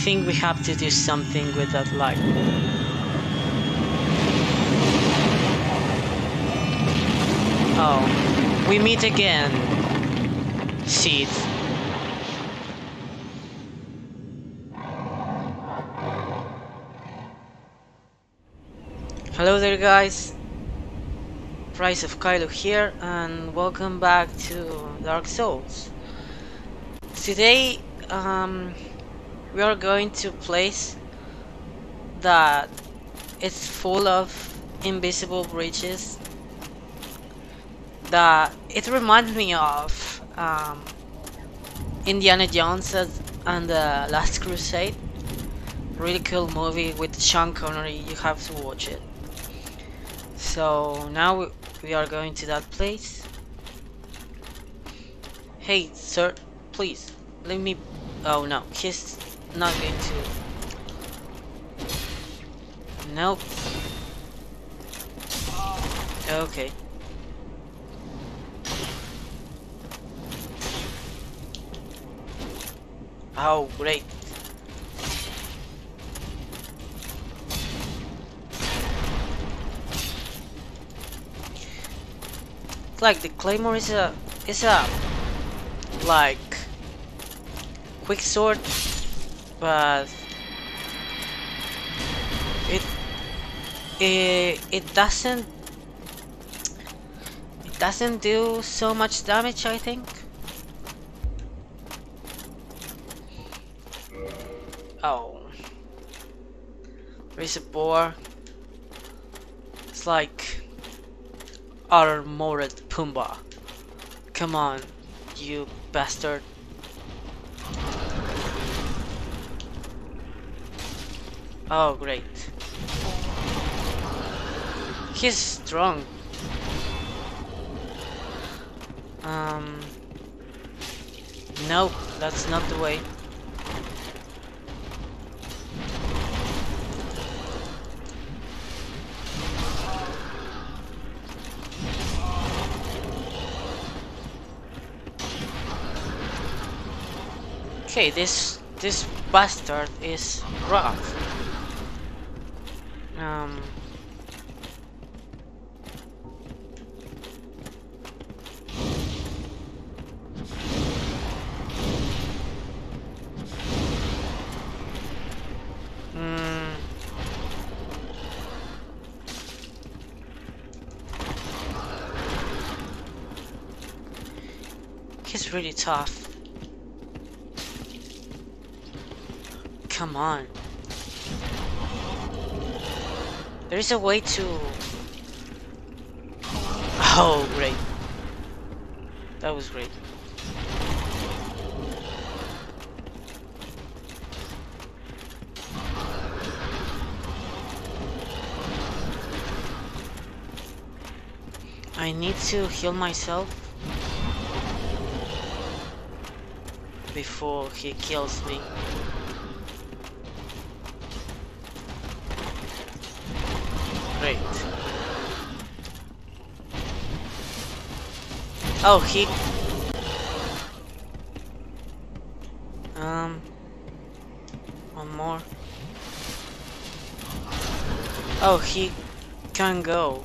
think we have to do something with that light. Oh, we meet again, Seath. Hello there guys, Ryse of Kylo here and welcome back to Dark Souls. Today um, we are going to place that it's full of invisible bridges that it reminds me of um, Indiana Jones and the Last Crusade. Really cool movie with Sean Connery. You have to watch it. So now we are going to that place. Hey sir please let me oh no he's not going to nope. Okay. Oh great. Like the claymore is a is a like quick sword but it it it doesn't it doesn't do so much damage I think. Oh. A boar it's like armored Pumbaa. Come on you bastard Oh, great. He's strong. Um... Nope, that's not the way. Okay, this this bastard is rough. Um. He's really tough. Come on. There is a way to... Oh, great. That was great. I need to heal myself before he kills me. Great. Oh, he... Um... One more. Oh, he can go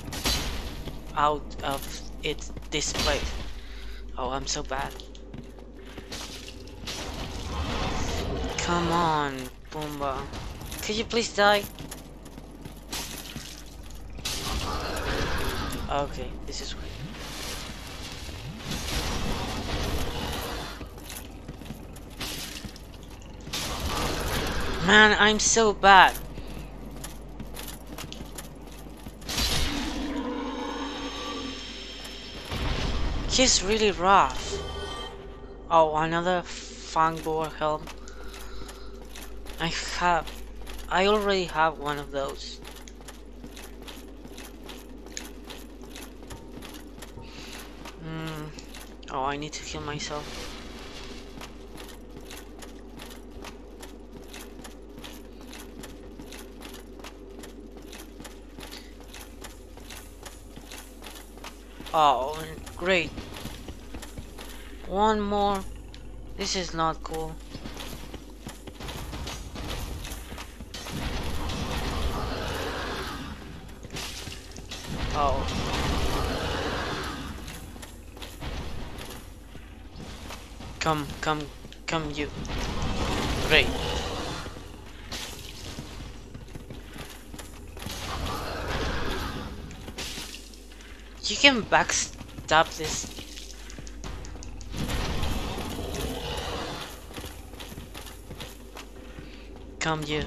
out of it this place. Oh, I'm so bad. Come on, Pumbaa. Could you please die? Okay, this is great. Man, I'm so bad. He's really rough. Oh, another Fang-Boar helm. I have... I already have one of those. Mm. Oh, I need to kill myself. Oh, great. One more. This is not cool. Oh. Come, come, come you. Great. Can backstab this. Come you.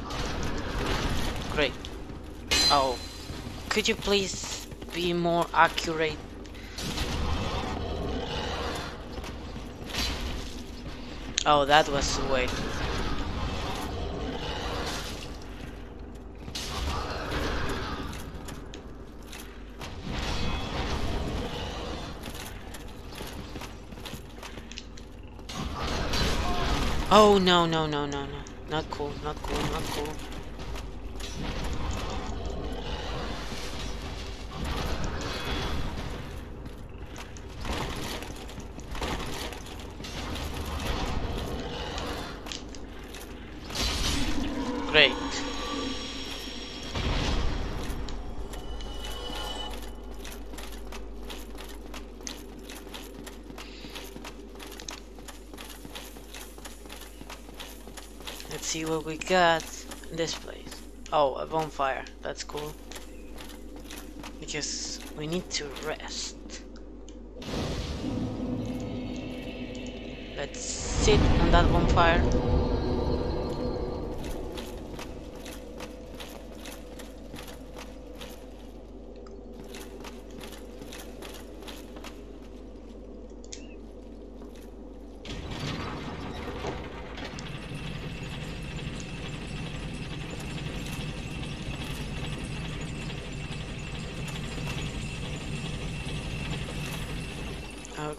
Great. Oh. Could you please be more accurate? Oh, that was the way. Oh no no no no no. Not cool not cool not cool see what we got in this place. Oh, a bonfire. That's cool. Because we need to rest. Let's sit on that bonfire.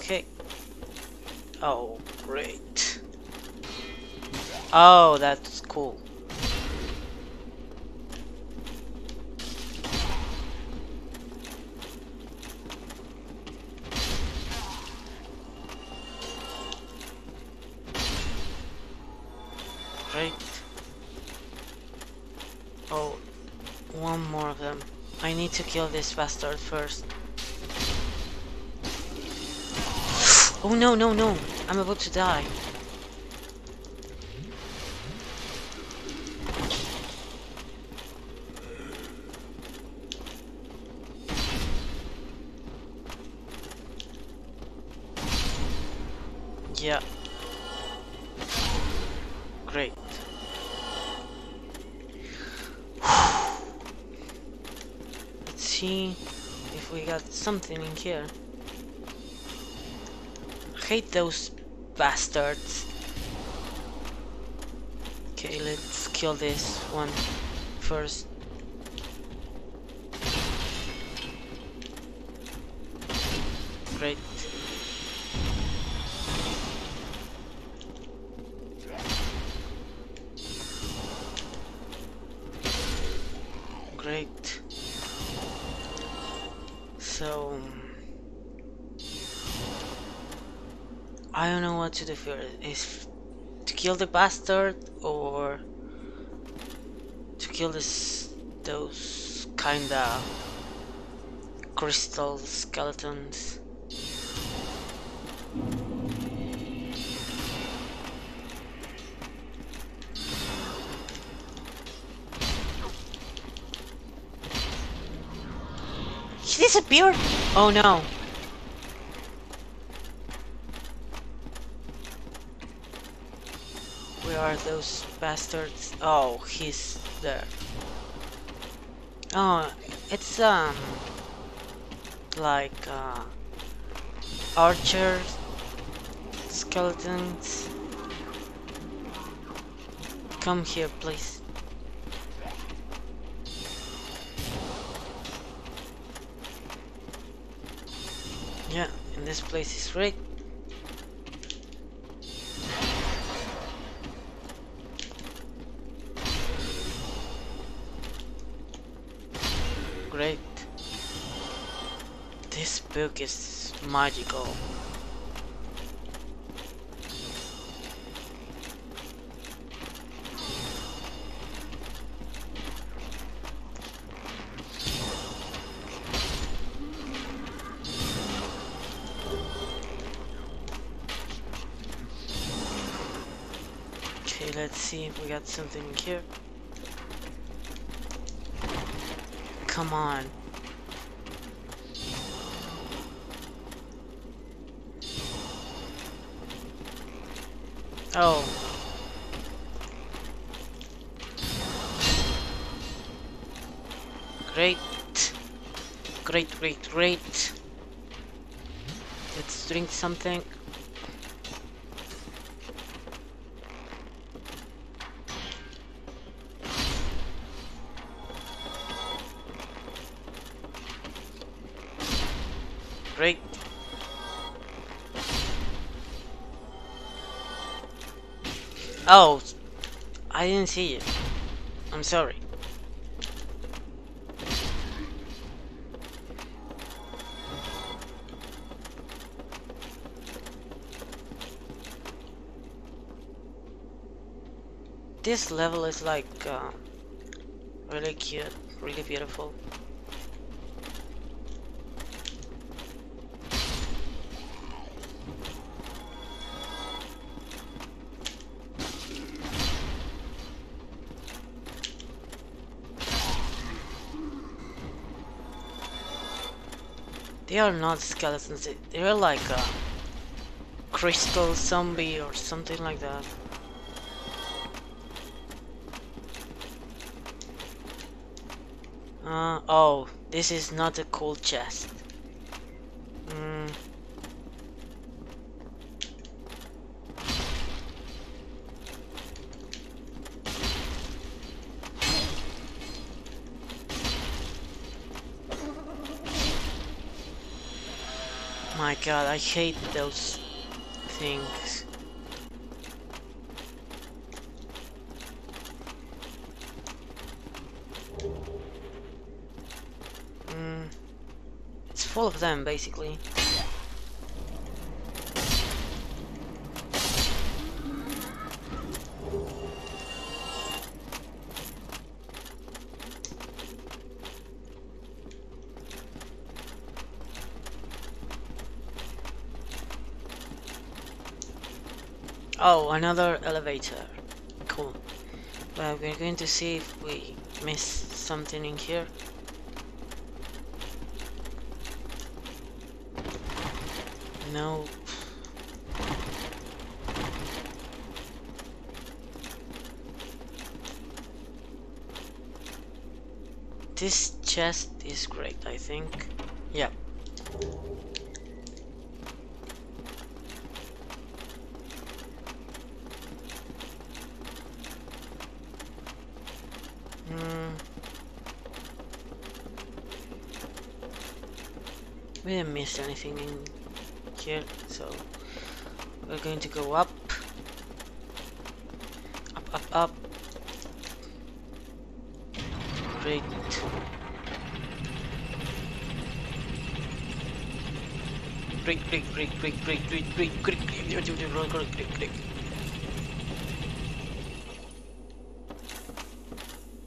Okay. Oh, great. Oh, that's cool. Great. Oh, one more of them. I need to kill this bastard first. Oh no, no, no! I'm about to die. Something in here hate those bastards. Okay, let's kill this one first. Great. Great. So... I don't know what to do first. Is to kill the bastard or to kill this those kinda crystal skeletons. Disappeared? Oh no. Where are those bastards? Oh, he's there. Oh, it's um like uh, archer skeletons. Come here, please. This place is great. Great. This book is magical. We got something here. Come on. Oh. Great. Great, great, great. Let's drink something. Great. Oh, I didn't see it. I'm sorry. This level is like uh, really cute, really beautiful. They are not skeletons, they- they're like a crystal zombie or something like that. Uh, oh, this is not a cool chest. Mm. My god, I hate those things. Mm. It's full of them, basically. Another elevator. Cool. Well, we're going to see if we miss something in here. No. This chest is great, I think. Yeah. Hmm. Anything in here, so we're going to go up, up, up, up. Great. Great, great, great, great, great, great, great, great, great, great, great, great, great, great.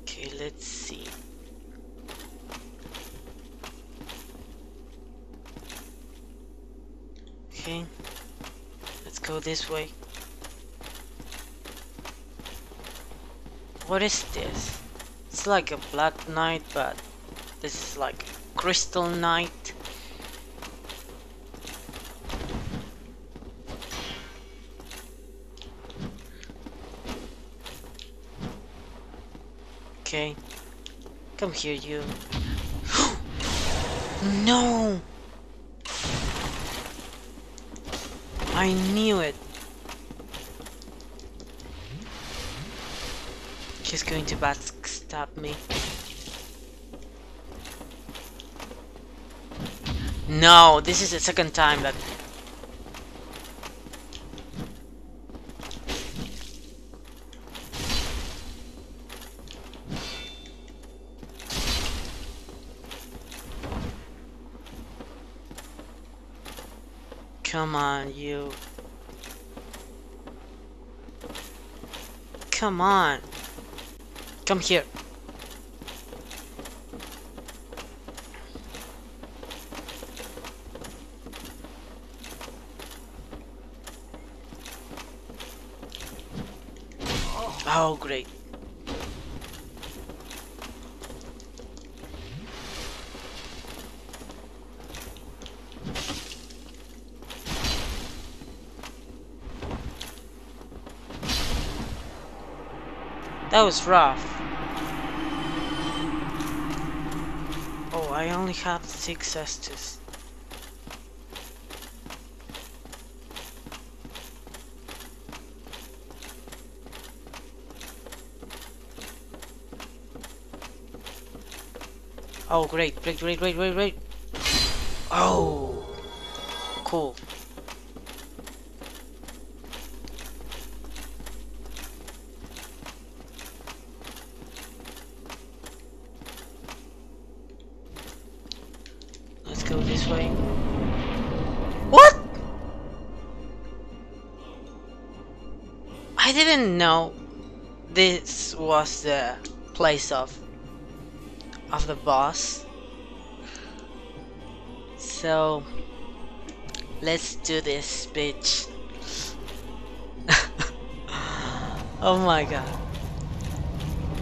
Okay, let's see. Okay, let's go this way. What is this? It's like a black knight, but this is like crystal knight. Okay, come here, you. no! I knew it. Going to backstab me. No, this is the second time that... Come on, you. Come on. Come here. Oh, great. That was rough. I only have six Estus. Oh, great, great, great, great, great, great. Place of of the boss. So let's do this, bitch. oh my god.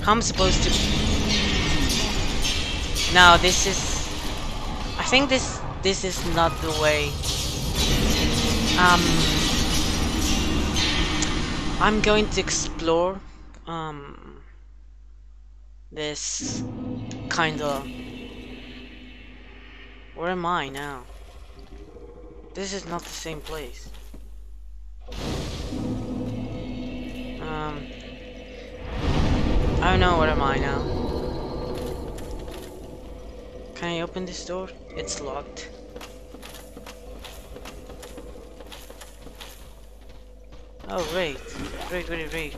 How am supposed to No, this is I think this this is not the way. Um I'm going to explore um this kinda... Where am I now? This is not the same place. Um... I don't know where am I now. Can I open this door? It's locked. Oh, wait. Wait, wait, wait.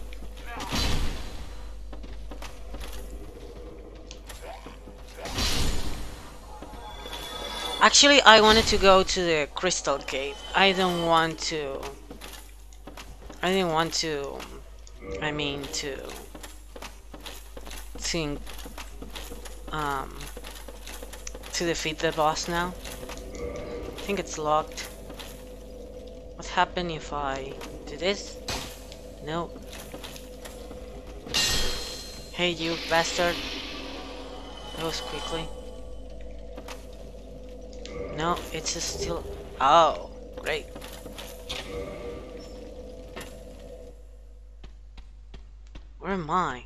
Actually, I wanted to go to the Crystal Cave. I don't want to... I didn't want to... I mean, to... Think... Um... To defeat the boss now. I think it's locked. What happened if I do this? No. Hey you bastard. That was quickly. No, it's still... Oh, great. Where am I?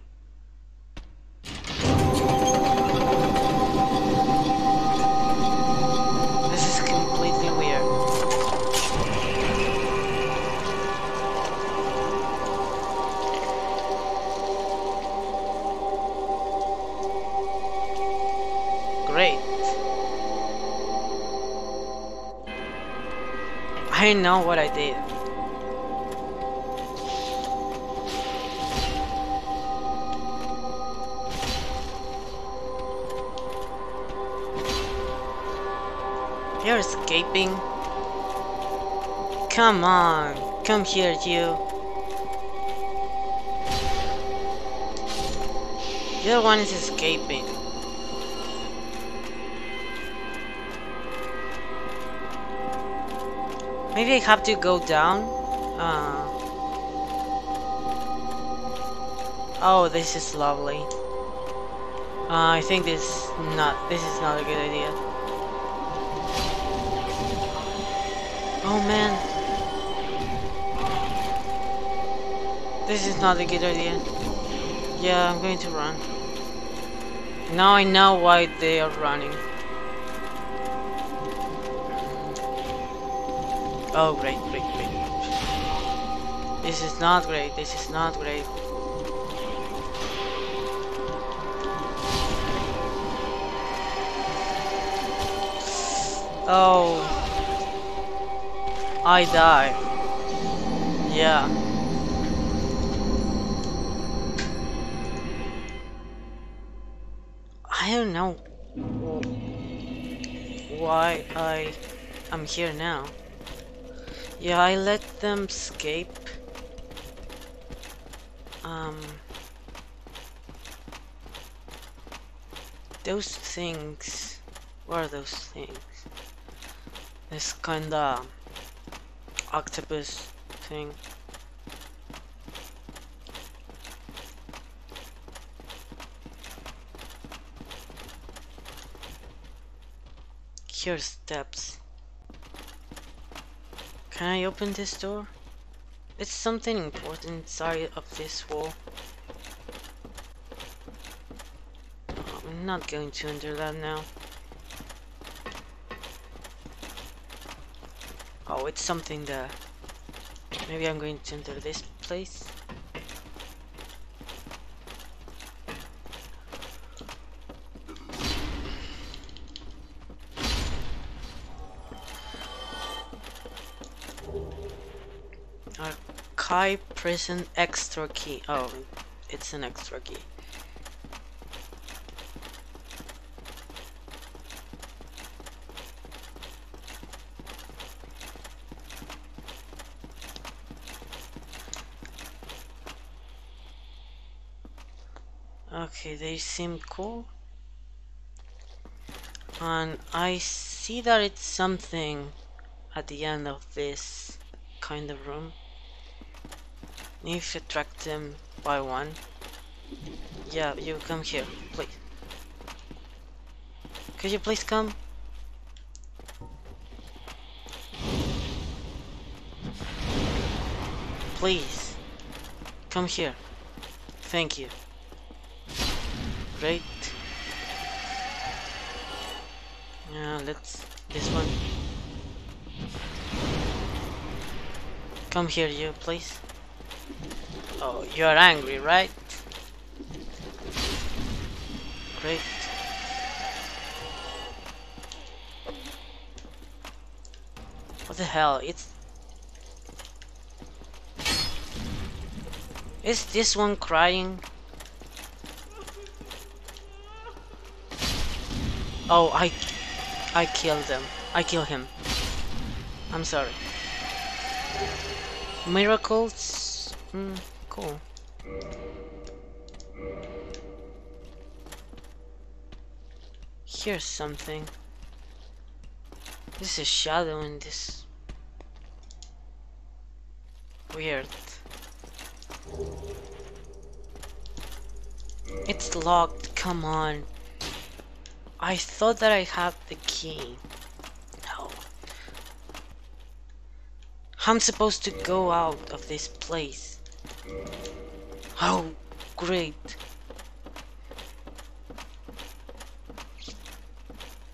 Know what I did. You're escaping. Come on, come here, you. The other one is escaping. Maybe I have to go down? Uh, oh, this is lovely. Uh, I think this not this is not a good idea. Oh man. This is not a good idea. Yeah, I'm going to run. Now I know why they are running. Oh, great, great, great. This is not great, this is not great. Oh. I die. Yeah. I don't know why I am here now. Yeah, I let them escape. Um, those things, what are those things? This kinda octopus thing. Here steps. Can I open this door? It's something important inside of this wall. Oh, I'm not going to enter that now. Oh, it's something there. Maybe I'm going to enter this place. Archive prison extra key. Oh, it's an extra key. Okay, they seem cool. And I see that it's something at the end of this kind of room. If you track them by one. Yeah, you come here, please. Could you please come? Please. Come here. Thank you. Great. Yeah, let's... this one. Come here, you, please. Oh, you're angry, right? Great. What the hell? It's... Is this one crying? Oh, I... I killed them. I kill him. I'm sorry. Miracles? Mm, cool. Here's something. This is shadow in this. Weird. It's locked, come on. I thought that I had the key. No. I'm supposed to go out of this place. Oh, great.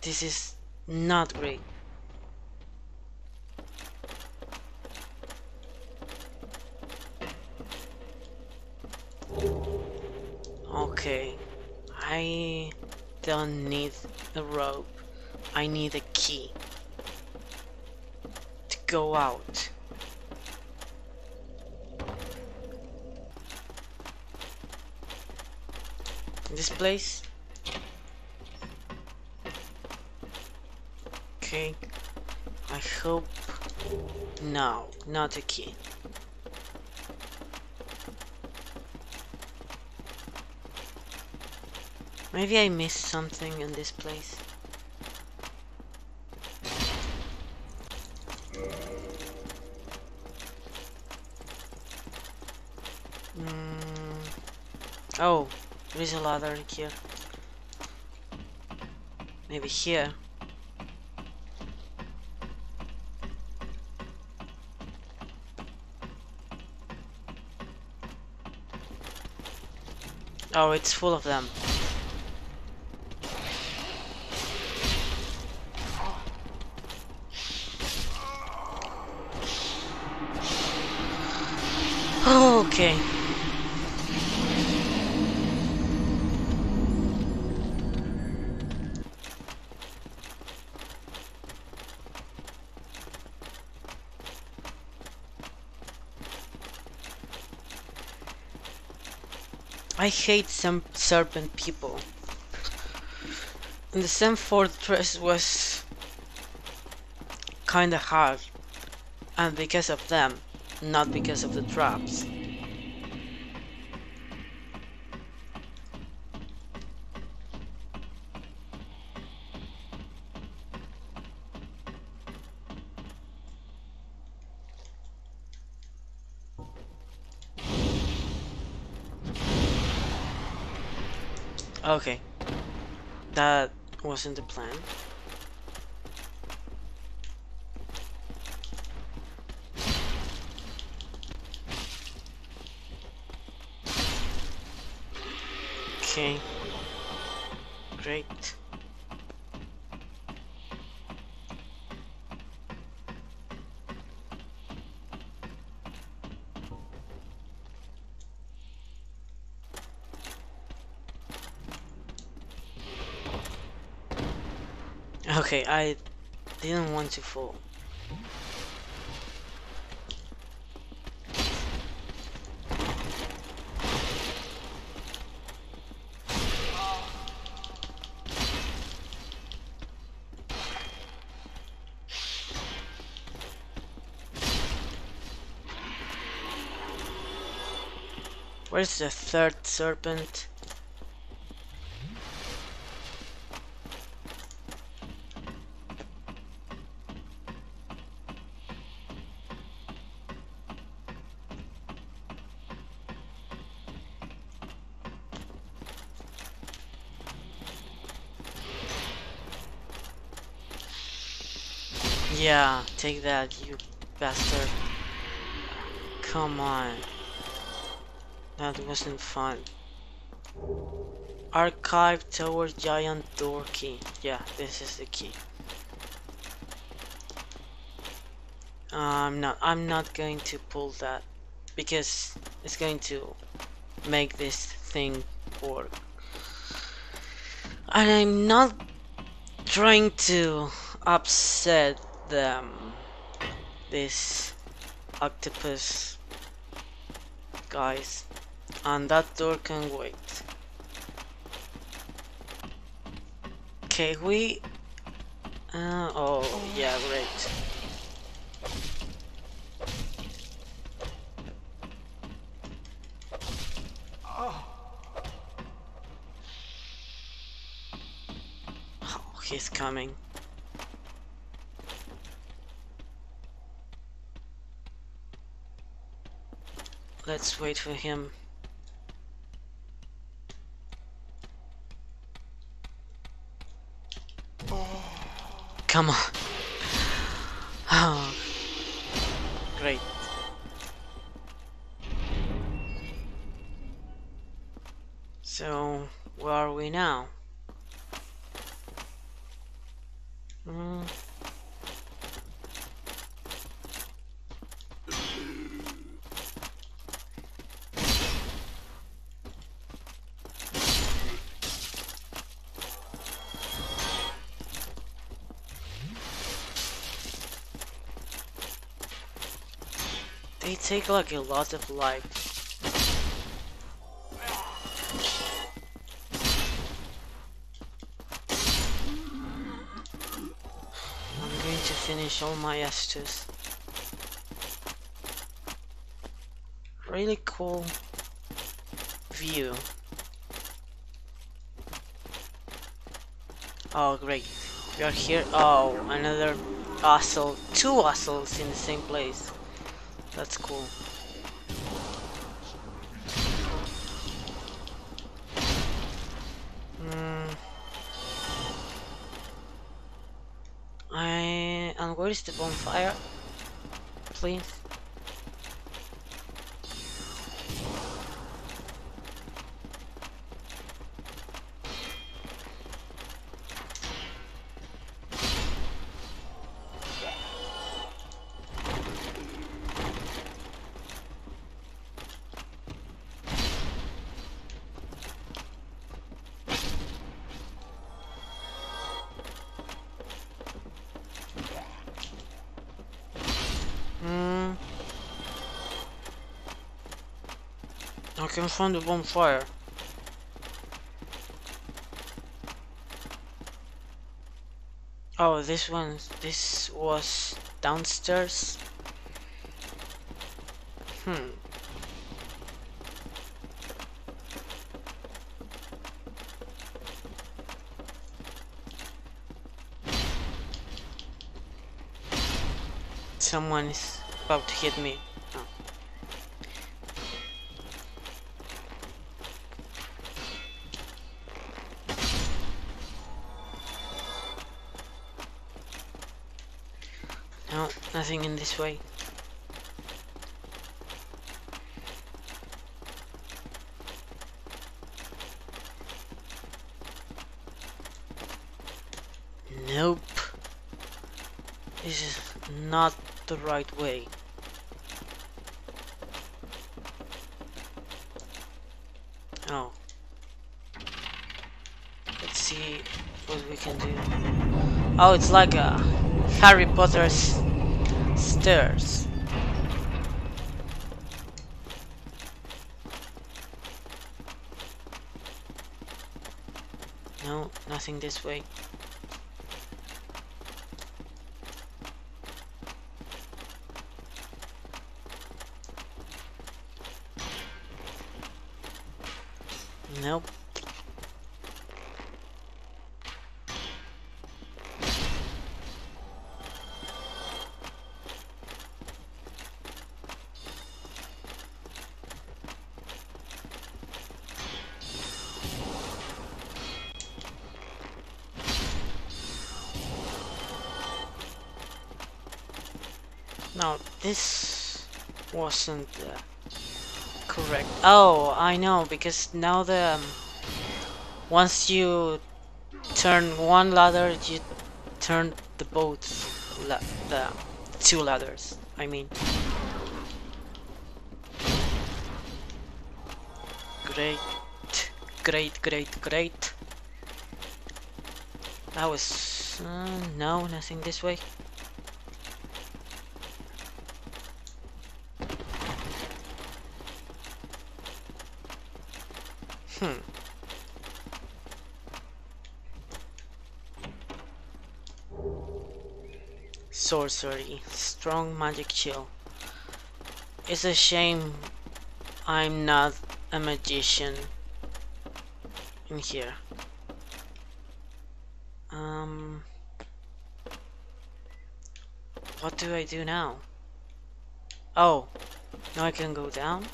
This is not great. Okay, I don't need a rope. I need a key to go out. This place? Okay. I hope... No, not a key. Maybe I missed something in this place. Mm. Oh, there is a ladder here. Maybe here. Oh, it's full of them. I hate some serpent people. And the Sen's Fortress was kinda hard. And because of them, not because of the traps. Okay. That wasn't the plan. I didn't want to fall. Where's the third serpent? Yeah, take that, you bastard. Come on. That wasn't fun. Archive Tower Giant Door Key. Yeah, this is the key. I'm not I'm not going to pull that because it's going to make this thing work. And I'm not trying to upset them this octopus guys and that door can wait. Okay we uh, oh yeah great oh he's coming Let's wait for him. Come on. Take like a lot of life. I'm going to finish all my Estus. Really cool view. Oh great, we are here. Oh, another Ossel, two Ossels in the same place. That's cool. Mm. I and where is the bonfire? Please. Can find the bonfire. Oh, this one, this was downstairs. Hmm. Someone is about to hit me. No, nothing in this way. Nope. This is not the right way. Oh. Let's see what we can do. Oh, it's like a Harry Potter's no, nothing this way. This wasn't uh, correct. Oh, I know, because now the... Um, once you turn one ladder, you turn the both la the two ladders. I mean. Great, great, great, great. That was uh, no, nothing this way. Hmm. Sorcery, strong magic chill. It's a shame I'm not a magician in here. Um, what do I do now? Oh, now I can go down?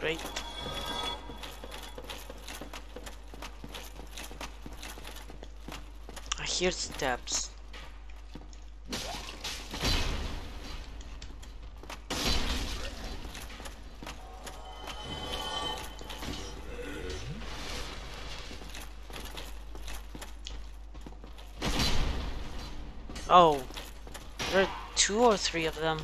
Great. I hear steps. Oh, there are two or three of them.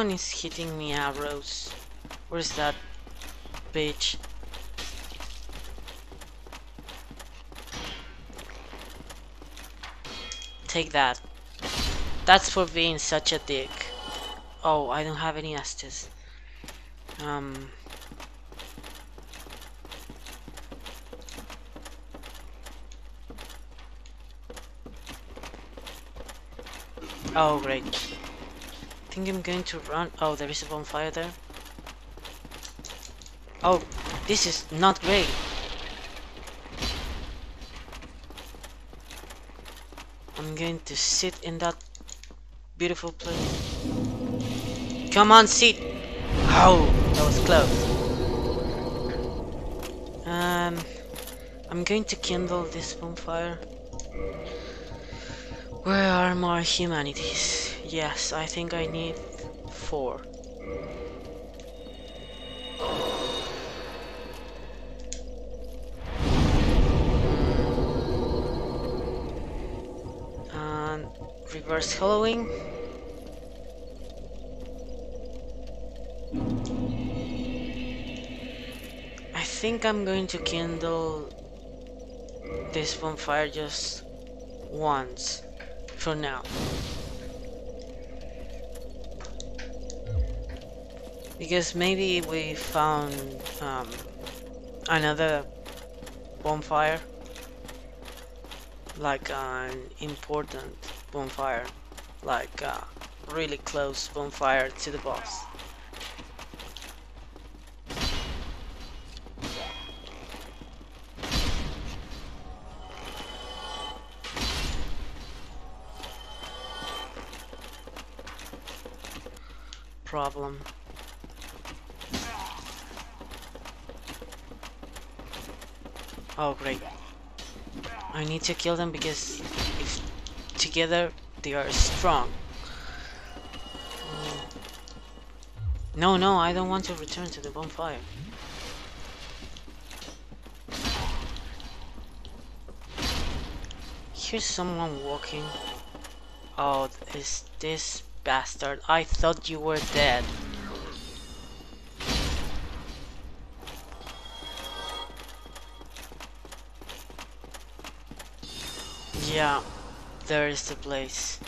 Someone is hitting me arrows. Where's that bitch? Take that. That's for being such a dick. Oh, I don't have any Estus. Um... Oh, great. I think I'm going to run. Oh, there is a bonfire there. Oh, this is not great. I'm going to sit in that beautiful place. Come on, sit! Oh, that was close. Um, I'm going to kindle this bonfire. Where are my humanities? Yes, I think I need four. And reverse hollowing. I think I'm going to kindle this bonfire just once for now. Because maybe we found um, another bonfire, like an important bonfire, like a really close bonfire to the boss. Problem. Oh, great. I need to kill them because if together they are strong. No, no, I don't want to return to the bonfire. Here's someone walking. Oh, is this bastard? I thought you were dead. Yeah, there is the place.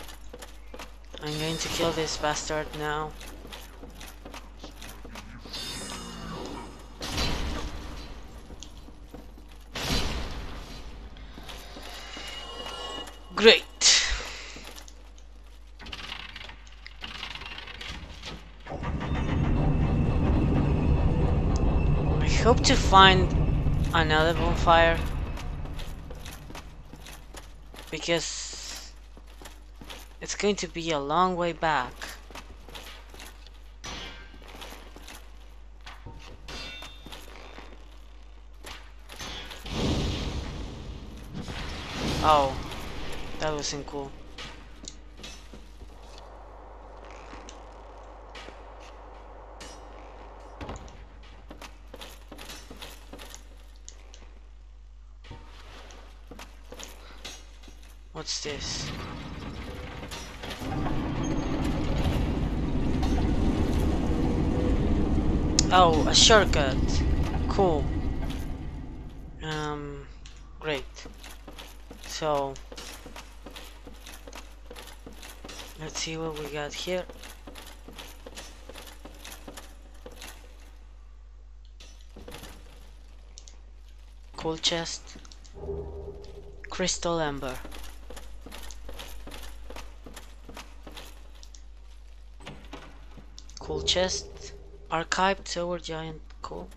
I'm going to kill this bastard now. Great. I hope to find another bonfire because it's going to be a long way back. Oh, that wasn't cool. This? Oh, a shortcut. Cool. Um, great. So, let's see what we got here. Cool chest. Crystal amber. Cool chest. Archived tower giant cool.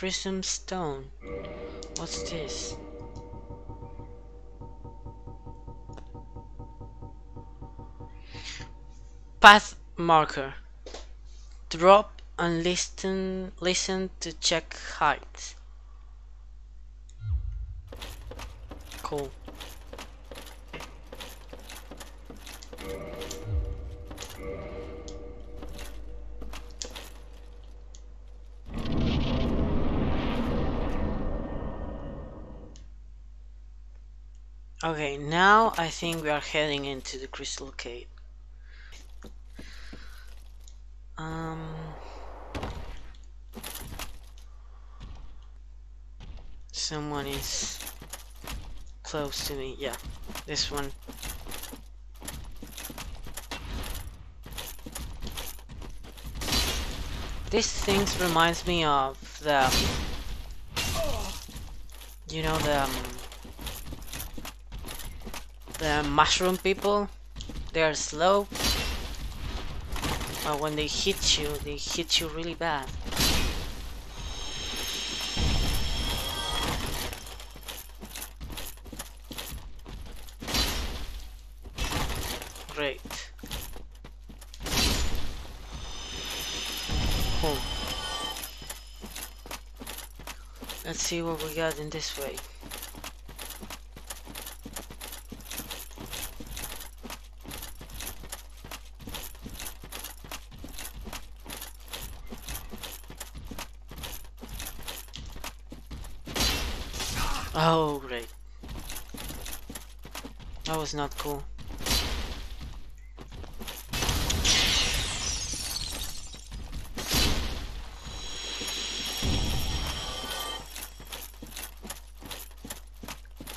Prism stone. What's this? Path marker. Drop and listen listen to check height. Cool. Now I think we are heading into the crystal cave. Um, someone is close to me. Yeah, this one. This things reminds me of the, you know the. Um, the mushroom people. They are slow but when they hit you they hit you really bad. Great. Cool let's see what we got in this way Oh, great. That was not cool.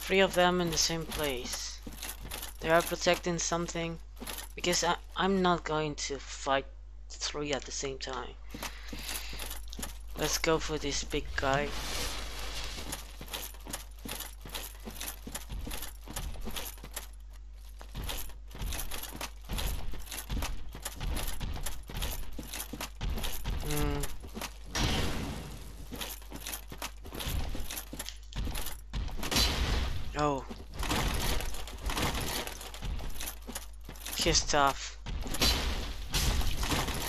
Three of them in the same place. They are protecting something. Because I, I'm not going to fight three at the same time. Let's go for this big guy. Oh. His stuff.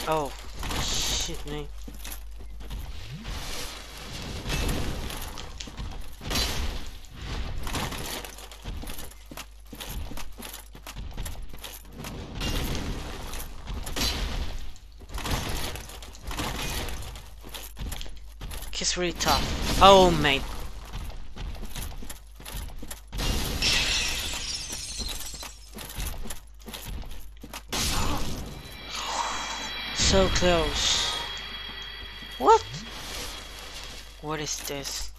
Oh. Shit me. He's really tough. Oh, mate. So close. What? What is this?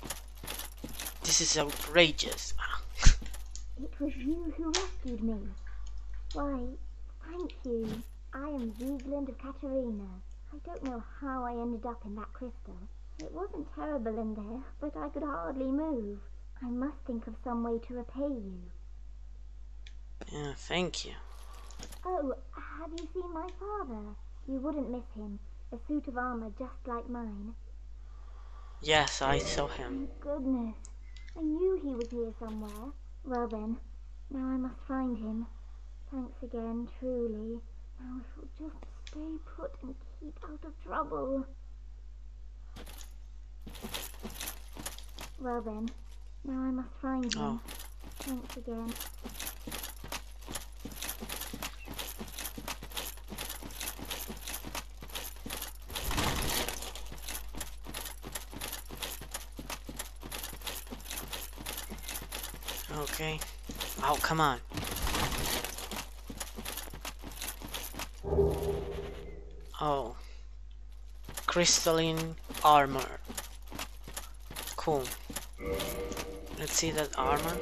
This is outrageous. It was you who rescued me. Why, thank you. I am Sieglinde of Catarina. I don't know how I ended up in that crystal. It wasn't terrible in there, but I could hardly move. I must think of some way to repay you. Yeah, thank you. Oh, have you seen my father? You wouldn't miss him. A suit of armor just like mine. Yes, I saw him. Goodness. I knew he was here somewhere. Well then, now I must find him. Thanks again, truly. Now if we'll just stay put and keep out of trouble. Well then, now I must find him. Oh. Thanks again. Okay. Oh, come on. Oh. Crystalline armor. Cool. Let's see that armor.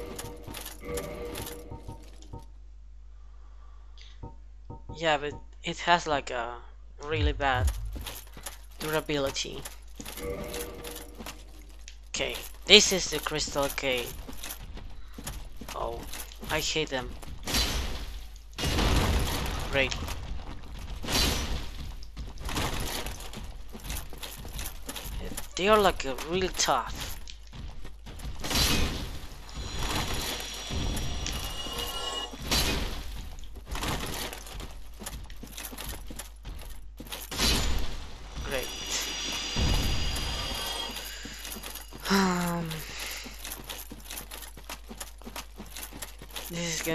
Yeah, but it has like a really bad durability. Okay, this is the crystal cave. I hate them. Great. They are like really tough.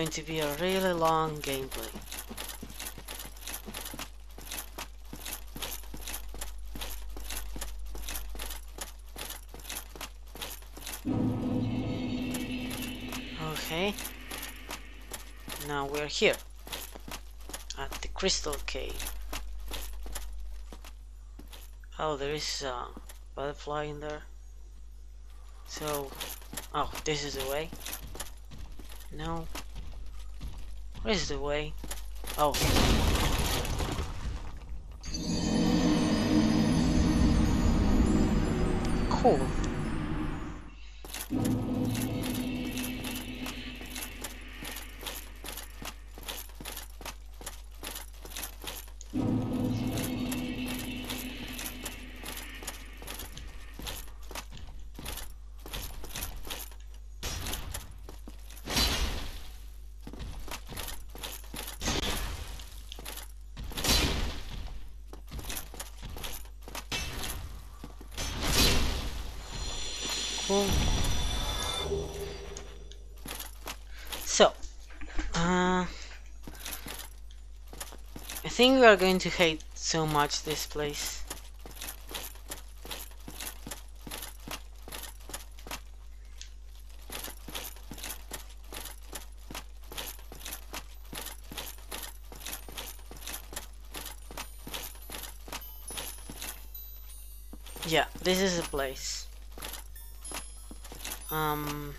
Going to be a really long gameplay. Okay. Now we're here at the crystal cave. Oh, there is a butterfly in there. So, oh, this is the way. No. Where is the way? Oh. Cool. Think we are going to hate so much this place. Yeah, this is the place. Um,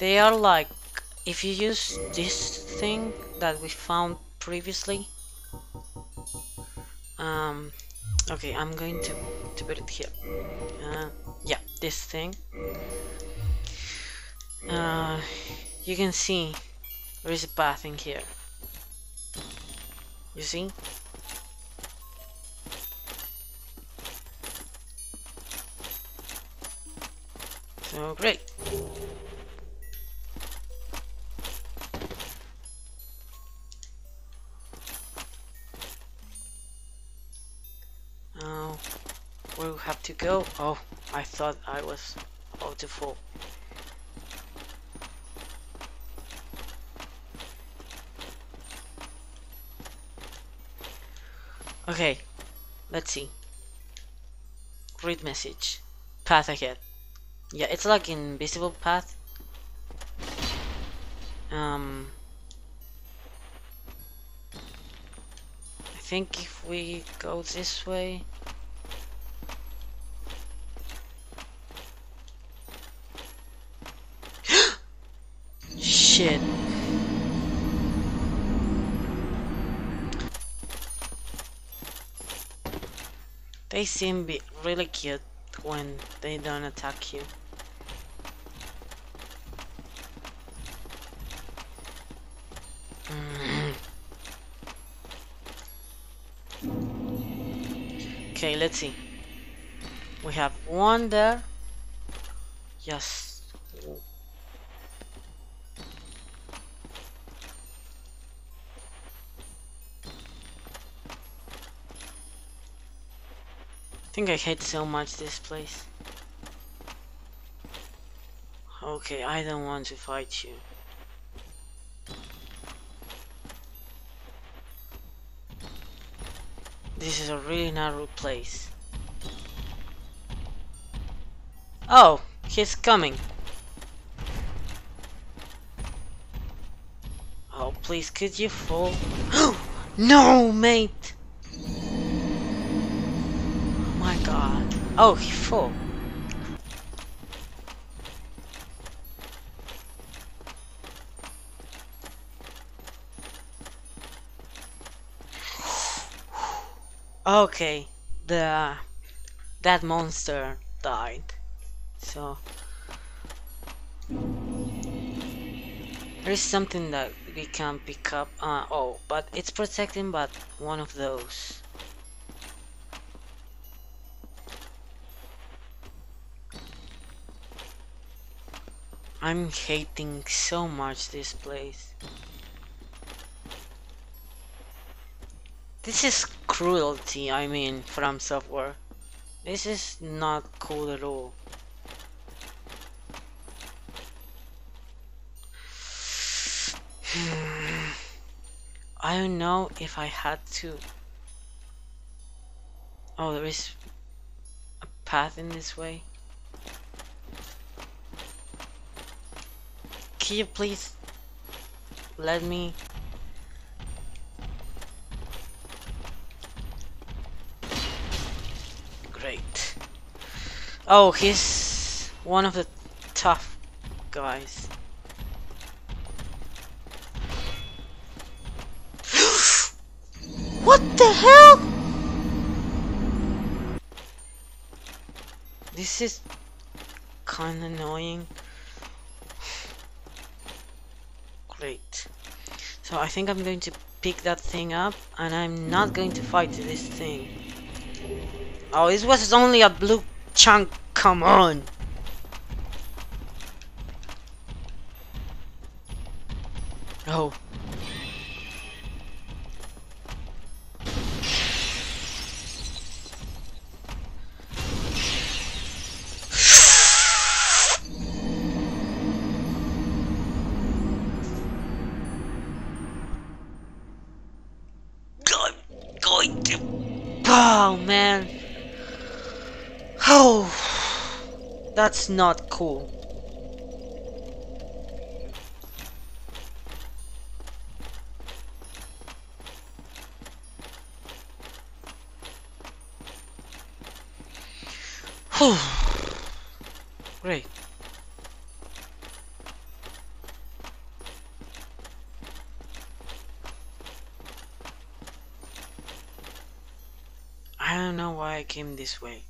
they are like if you use this thing that we found previously. Um, okay, I'm going to to put it here. Uh, yeah, this thing. Uh, you can see there is a path in here. You see? So great. To go? Oh, I thought I was about to fall. Okay, let's see. Read message. Path ahead. Yeah, it's like invisible path. Um, I think if we go this way. They seem be really cute when they don't attack you. Okay, let's see. We have one there. Yes. Think I hate so much this place. Okay, I don't want to fight you. This is a really narrow place. Oh, he's coming. Oh, please, could you fall? no, mate! Oh, he fell. Okay, the that monster died. So there is something that we can pick up. Uh, oh, but it's protecting but one of those. I'm hating so much this place. This is cruelty, I mean, FromSoftware. This is not cool at all. I don't know if I had to... Oh, there is a path in this way. Can you please let me Great. Oh, he's one of the tough guys. what the hell? This is kind of annoying. Great. So I think I'm going to pick that thing up and I'm not going to fight this thing. Oh, this was only a blue chunk. Come on. Oh. Oh man. Oh, that's not cool. Great. I don't know why I came this way.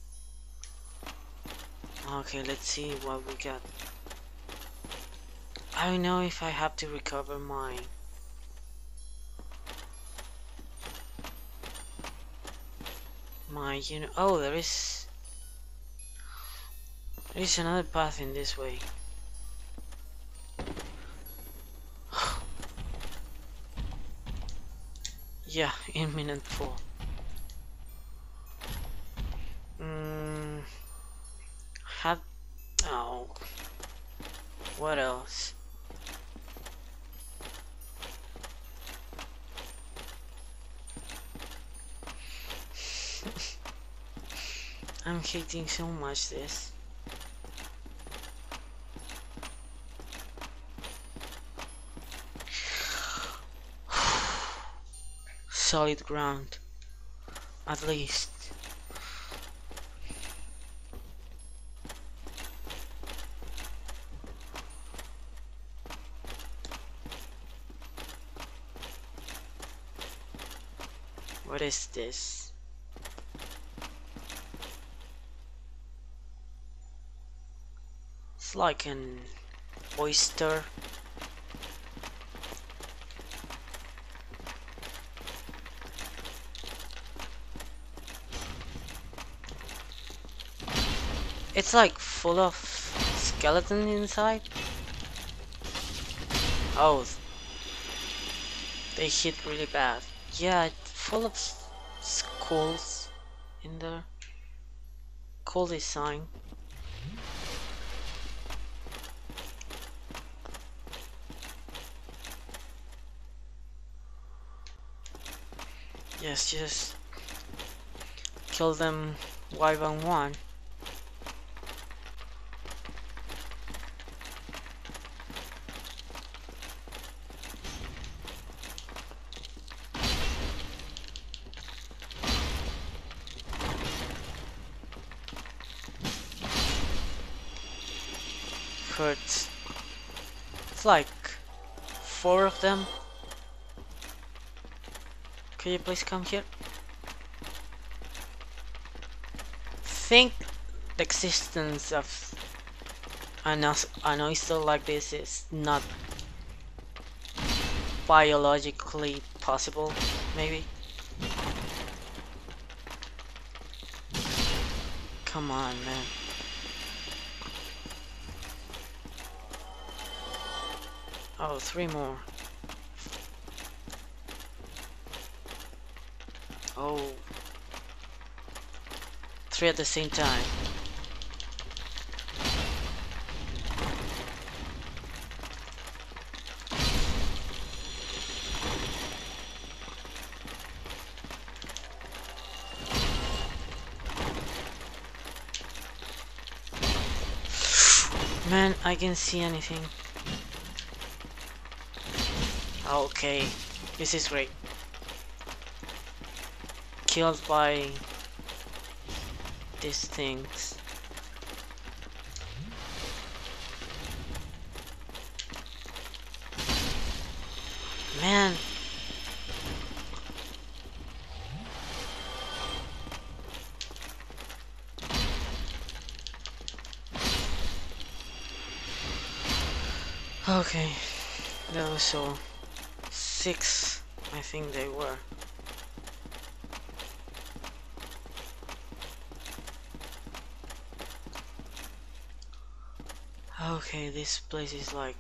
Okay, let's see what we got. I don't know if I have to recover mine. My, you know, oh, there is. There is another path in this way. yeah, imminent fall. Mm, what else? I'm hating so much this. Solid ground. At least. What is this? It's like an oyster. It's like full of skeleton inside. Oh, they hit really bad. Yeah, full of skulls in there. Cool design. Yes, just kill them one by one. Hurts. It's like four of them. Can you please come here? think the existence of an oyster like this is not biologically possible, maybe? Come on, man. Oh, three more. Oh. Three at the same time. Man, I can't see anything. Okay, this is great. Killed by these things. Man. Okay, that was all. Six, I think they were. Okay, this place is like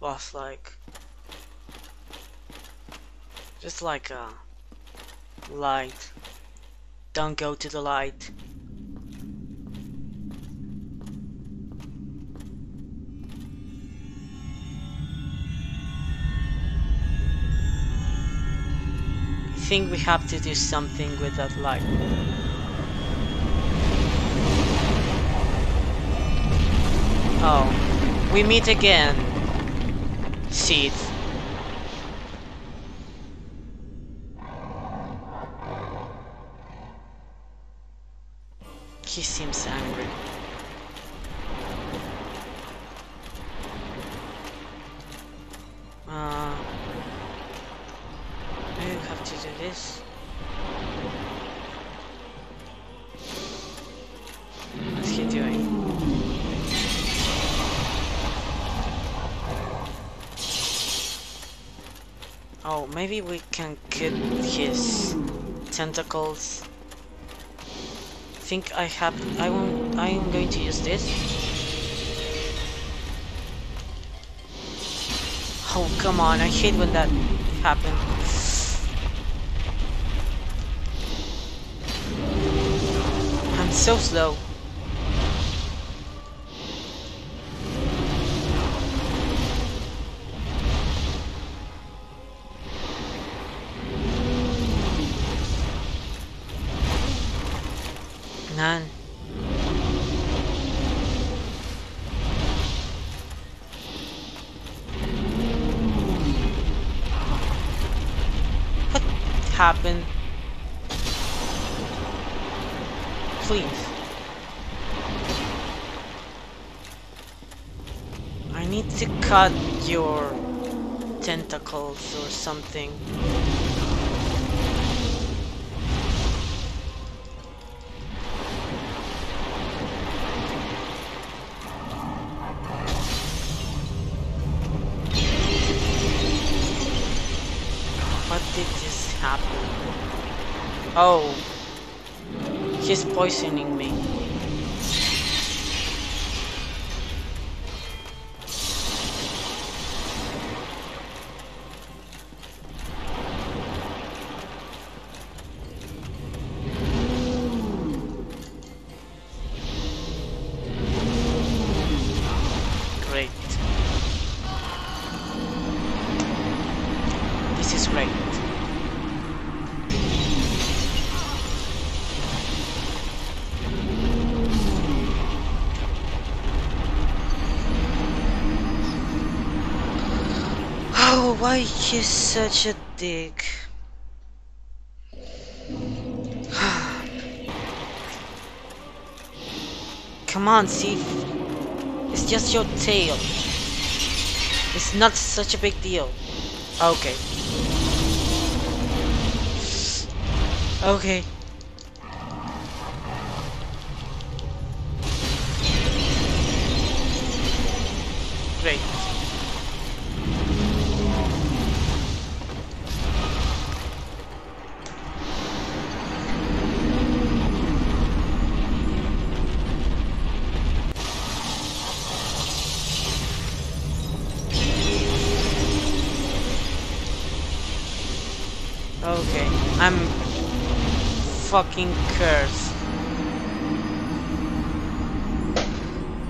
boss like just like a light. Don't go to the light. Think we have to do something with that light. Oh, we meet again. Seath. Maybe we can cut his tentacles. I think I have. I won't. I'm going to use this. Oh, come on, I hate when that happens. I'm so slow. What happened? Please. I need to cut your tentacles or something. Oh. He's poisoning me. Such a dick? Come on, Sif. It's just your tail. It's not such a big deal. Okay. Okay.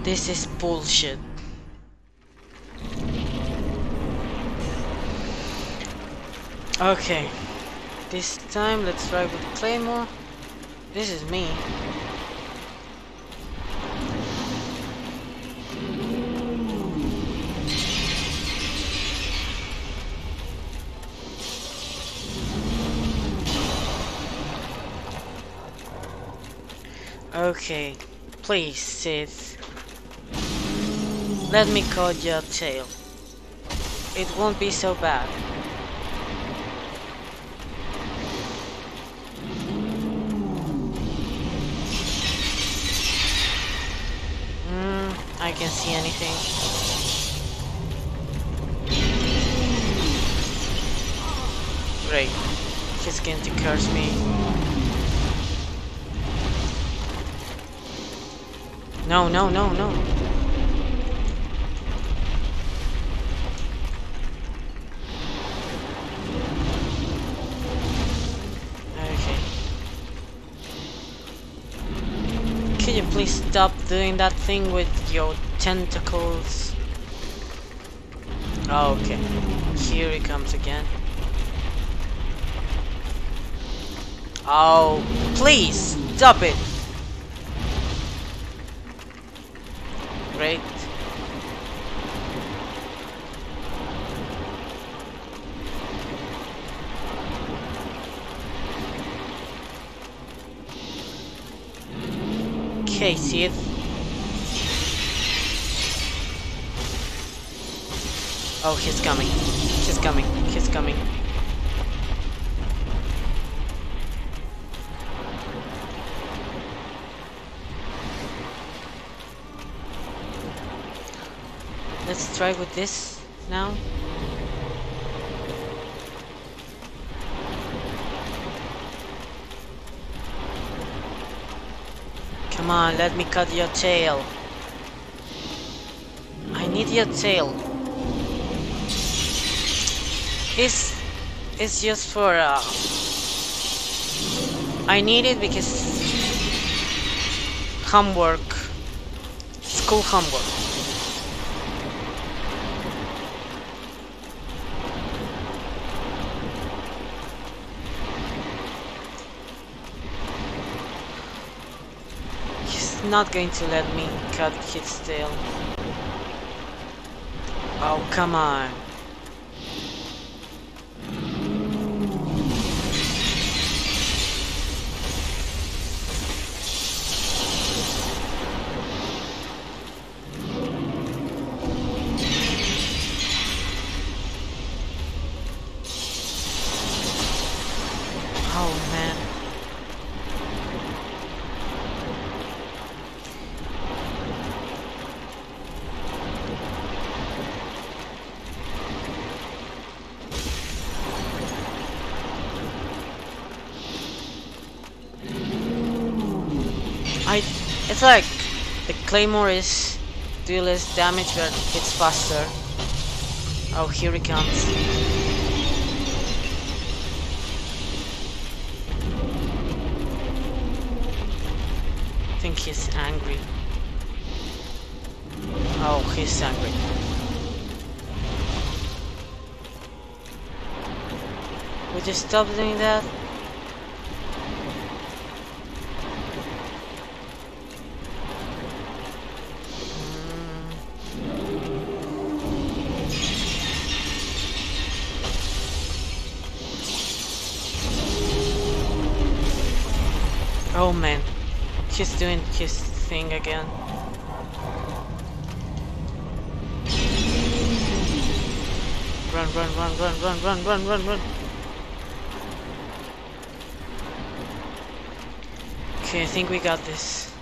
This is bullshit. Okay, this time let's try with Claymore. This is me. Okay, please, Seath. Let me cut your tail. It won't be so bad. Hmm, I can see anything. Great. He's going to curse me. No, no, no, no. Stop doing that thing with your tentacles? Oh, okay. Here he comes again. Oh, please stop it. Great. Okay, Seath. Oh, he's coming. He's coming. He's coming. Let's try with this now. Come on, let me cut your tail. I need your tail. It's it's just for uh I need it because homework school homework. He's not going to let me cut his tail. Oh, come on. Like the claymore is do less damage but hits faster. Oh here he comes. I think he's angry. Oh, he's angry. Would you stop doing that? Doing his thing again. Run, run, run, run, run, run, run, run, run. Okay, I think we got this.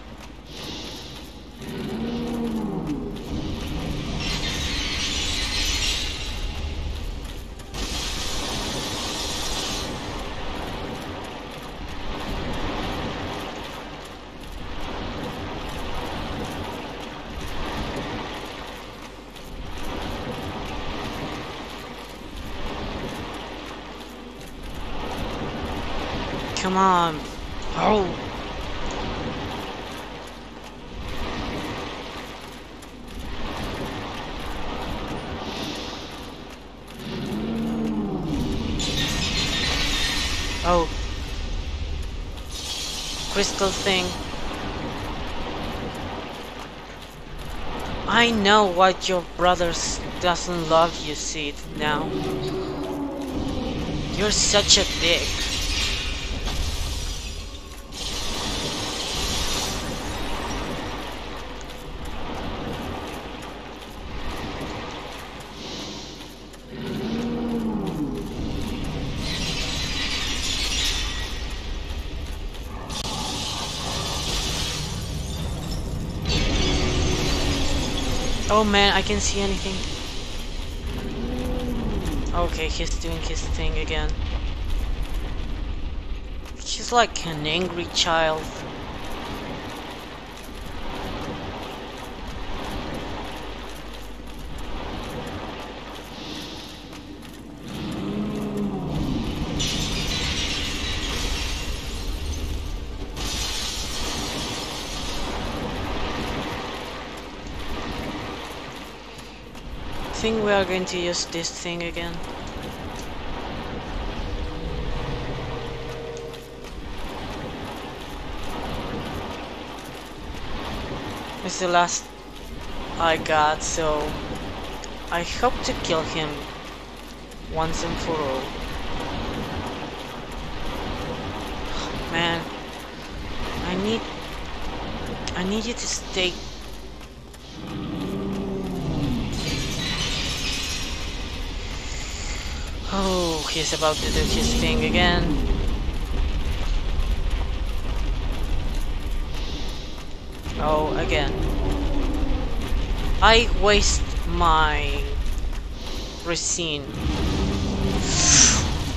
Come on. Oh. Oh. Crystal thing. I know why your brothers doesn't love you, Seath, now. You're such a dick. Oh man, I can see anything. Okay, he's doing his thing again. He's like an angry child. Think we are going to use this thing again. It's the last I got, so I hope to kill him once and for all. Man, I need I need you to stay Oh, he's about to do his thing again. Oh, again. I waste my resin.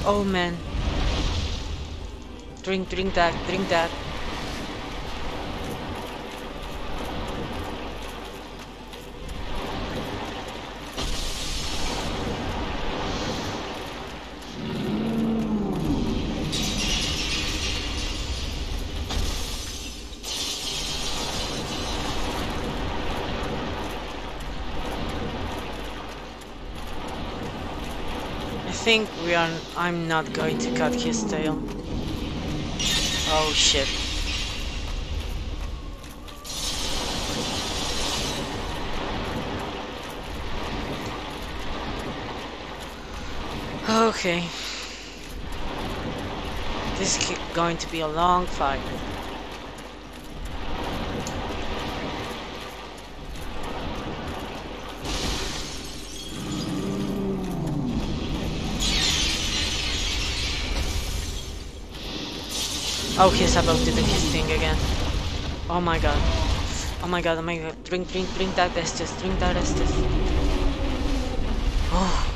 Oh man. Drink, drink that, drink that. think we are. I'm not going to cut his tail. Oh shit. Okay. This is going to be a long fight. Oh, he's about to do his thing again. Oh my god. Oh my god, oh my god. Drink, drink, drink that Estus. Drink that Estus. Oh.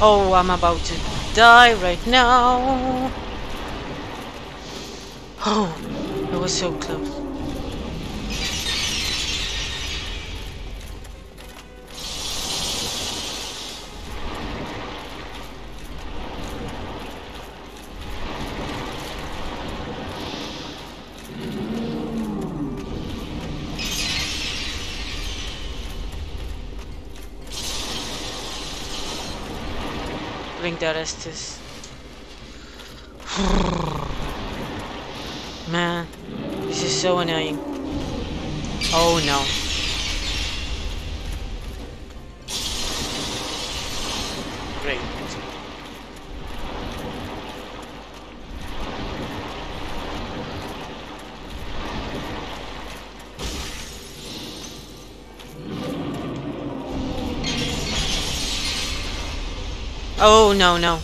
Oh, I'm about to die right now. Oh, it was so close. Bring the Estus. Man, this is so annoying. Oh no. Oh, no, no.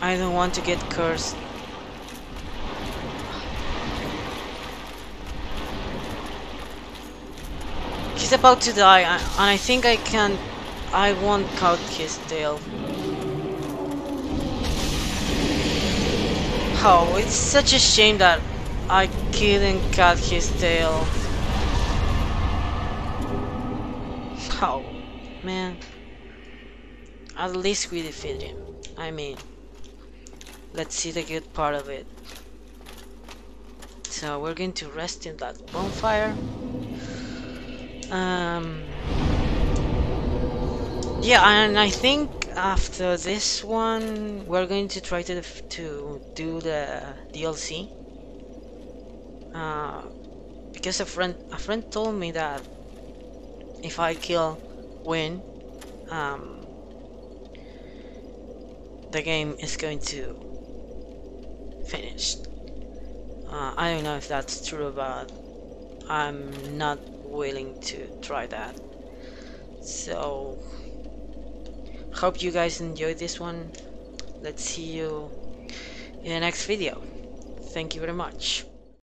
I don't want to get cursed. He's about to die, and I think I can... I won't cut his tail. Oh, it's such a shame that I couldn't cut his tail. Oh, man. At least we defeat him. I mean, let's see the good part of it. So we're going to rest in that bonfire. Um, yeah, and I think after this one, we're going to try to to do the DLC. Uh, because a friend a friend told me that if I kill Gwyn, um, the game is going to finish. Uh, I don't know if that's true, but I'm not willing to try that. So, hope you guys enjoyed this one. Let's see you in the next video. Thank you very much.